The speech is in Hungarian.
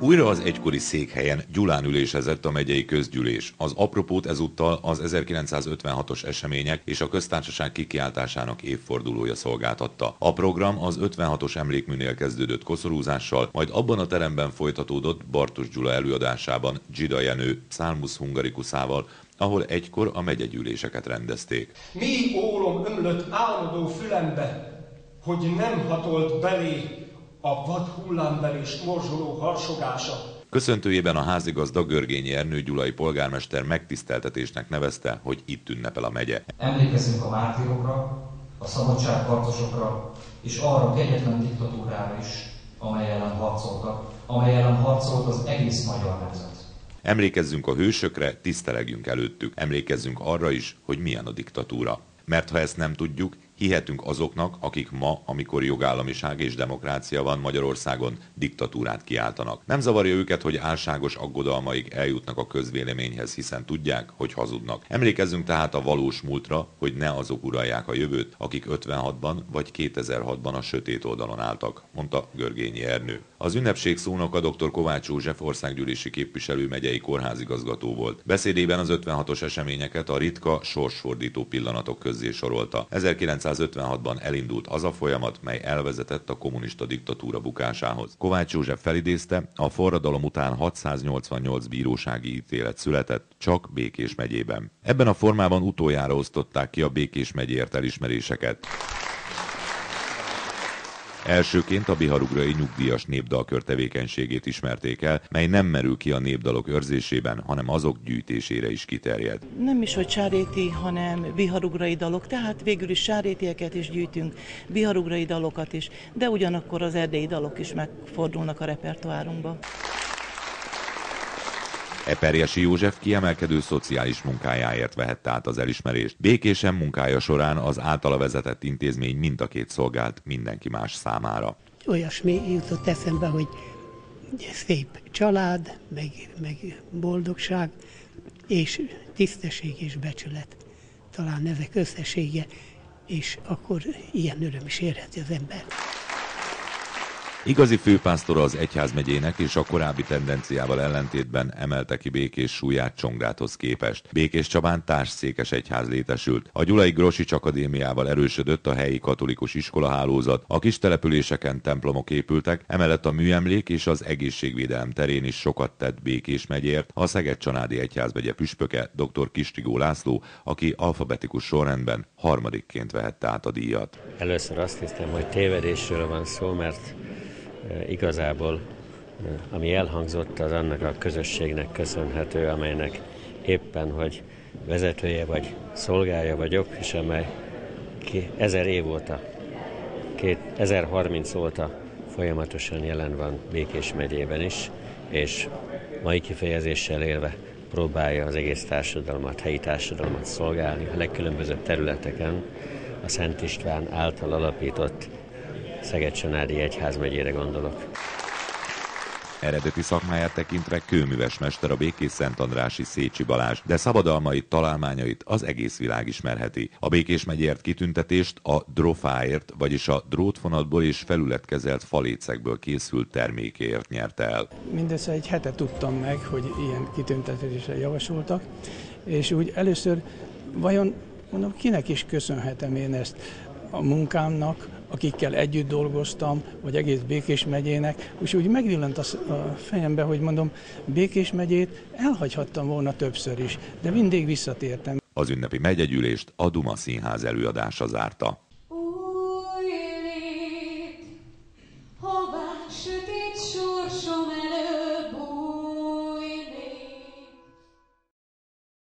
Újra az egykori székhelyen Gyulán ülésezett a megyei közgyűlés. Az apropót ezúttal az 1956-os események és a köztársaság kikiáltásának évfordulója szolgáltatta. A program az 56-os emlékműnél kezdődött koszorúzással, majd abban a teremben folytatódott Bartos Gyula előadásában Gida Jenő Salmus Hungarikuszával, ahol egykor a megyegyűléseket rendezték. Mi ólom ömlött álmodó fülembe, hogy nem hatolt belé a vad hullámverés morzsoló harsogása. Köszöntőjében a házigazda Görgényi Ernő Gyulai polgármester megtiszteltetésnek nevezte, hogy itt ünnepel a megye. Emlékezzünk a mártírokra, a szabadságharcosokra, és arra a kegyetlen diktatúrára is, amely ellen harcoltak, amely ellen harcolt az egész magyar nemzet. Emlékezzünk a hősökre, tisztelegjünk előttük. Emlékezzünk arra is, hogy milyen a diktatúra. Mert ha ezt nem tudjuk, hihetünk azoknak, akik ma, amikor jogállamiság és demokrácia van Magyarországon, diktatúrát kiáltanak. Nem zavarja őket, hogy álságos aggodalmaik eljutnak a közvéleményhez, hiszen tudják, hogy hazudnak. Emlékezzünk tehát a valós múltra, hogy ne azok uralják a jövőt, akik 56-ban vagy 2006-ban a sötét oldalon álltak, mondta Görgényi Ernő. Az ünnepség szónoka dr. Kovács József országgyűlési képviselő megyei kórházigazgató volt. Beszédében az 56-os eseményeket a ritka, sorsfordító pillanatok közé sorolta. 1956-ban elindult az a folyamat, mely elvezetett a kommunista diktatúra bukásához. Kovács József felidézte, a forradalom után 688 bírósági ítélet született, csak Békés megyében. Ebben a formában utoljára osztották ki a Békés megyért elismeréseket. Elsőként a biharugrai nyugdíjas népdalkör tevékenységét ismerték el, mely nem merül ki a népdalok őrzésében, hanem azok gyűjtésére is kiterjed. Nem is, hogy sáréti, hanem biharugrai dalok, tehát végül is sárétieket is gyűjtünk, biharugrai dalokat is, de ugyanakkor az erdélyi dalok is megfordulnak a repertoárunkba. Eperjesi József kiemelkedő szociális munkájáért vehette át az elismerést. Békésen munkája során az általa vezetett intézmény mintakét szolgált mindenki más számára. Olyasmi jutott eszembe, hogy szép család, meg, meg boldogság, és tisztesség és becsület. Talán ezek összessége, és akkor ilyen öröm is érheti az ember. Igazi főpásztora az egyházmegyének és a korábbi tendenciával ellentétben emelte ki Békés súlyát Csongrához képest. Békés Csabán társszékes egyház létesült. A Gyulai Grosics Akadémiával erősödött a helyi katolikus iskolahálózat, a kis településeken templomok épültek, emellett a műemlék és az egészségvédelem terén is sokat tett Békés megyért a Szeged-Csanádi Egyházmegye püspöke dr. Kistigó László, aki alfabetikus sorrendben harmadikként vehette át a díjat. Először azt hiszem, hogy tévedésről van szó, mert igazából ami elhangzott, az annak a közösségnek köszönhető, amelynek éppen, hogy vezetője vagy szolgája vagyok, és amely ezer év óta, 1030 óta folyamatosan jelen van Békés megyében is, és mai kifejezéssel élve próbálja az egész társadalmat, helyi társadalmat szolgálni a legkülönbözőbb területeken, a Szent István által alapított Szeged-Csanádi Egyházmegyére gondolok. Eredeti szakmáját tekintve kőműves mester a Békés Szent Andrási Szécsi Balázs, de szabadalmait, találmányait az egész világ ismerheti. A Békés megyért kitüntetést a drofáért, vagyis a drótfonatból és felületkezelt falécekből készült termékéért nyerte el. Mindössze egy hete tudtam meg, hogy ilyen kitüntetésre javasoltak, és úgy először vajon mondom, kinek is köszönhetem én ezt a munkámnak, akikkel együtt dolgoztam, vagy egész Békés megyének, úgy megvillant a fejembe, hogy mondom, Békés megyét elhagyhattam volna többször is, de mindig visszatértem. Az ünnepi megyegyűlést a Duma Színház előadása zárta.